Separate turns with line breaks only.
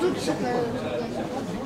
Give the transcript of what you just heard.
Тут такая...